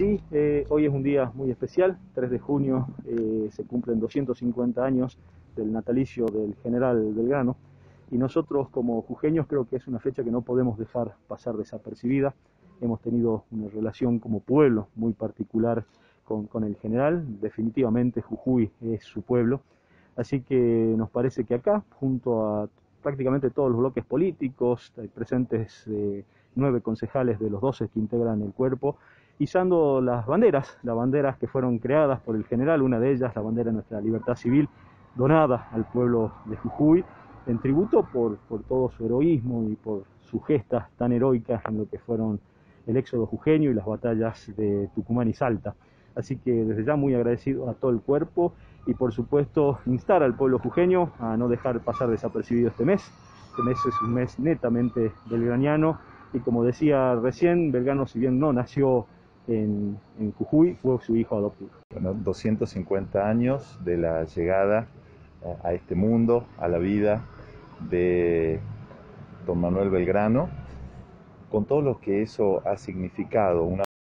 Sí, eh, hoy es un día muy especial, 3 de junio eh, se cumplen 250 años del natalicio del general Belgrano. Y nosotros como jujeños creo que es una fecha que no podemos dejar pasar desapercibida. Hemos tenido una relación como pueblo muy particular con, con el general, definitivamente Jujuy es su pueblo, así que nos parece que acá, junto a prácticamente todos los bloques políticos, hay presentes eh, nueve concejales de los 12 que integran el cuerpo, izando las banderas, las banderas que fueron creadas por el general, una de ellas, la bandera de nuestra libertad civil, donada al pueblo de Jujuy, en tributo por, por todo su heroísmo y por sus gestas tan heroicas en lo que fueron el éxodo jujeño y las batallas de Tucumán y Salta. Así que desde ya muy agradecido a todo el cuerpo y por supuesto instar al pueblo jujeño a no dejar pasar desapercibido este mes. Este mes es un mes netamente belgraniano y como decía recién, Belgrano si bien no nació en, en Jujuy, fue su hijo adoptivo. Bueno, 250 años de la llegada eh, a este mundo, a la vida de don Manuel Belgrano, con todo lo que eso ha significado,